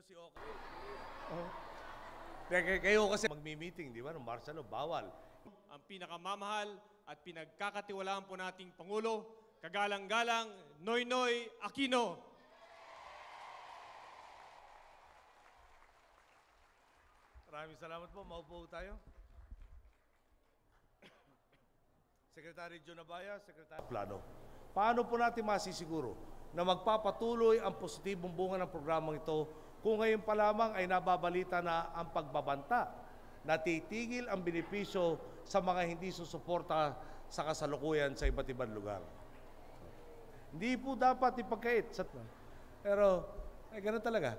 si Okay. Oh. Kaya kayo kasi magmi-meeting, di ba? Nung law, bawal. ang pinakamamahal at pinagkakatiwalaan po nating Pangulo, kagalang-galang Noynoy Aquino. Maraming salamat po. Maupo tayo. Secretary John Abaya, Secretary Plano. Paano po natin masisiguro na magpapatuloy ang positibong bunga ng programang ito kung ngayon pa lamang ay nababalita na ang pagbabanta na titigil ang benepisyo sa mga hindi susuporta sa kasalukuyan sa iba't ibang lugar. Hindi po dapat ipagkait. Pero, eh, ganun talaga.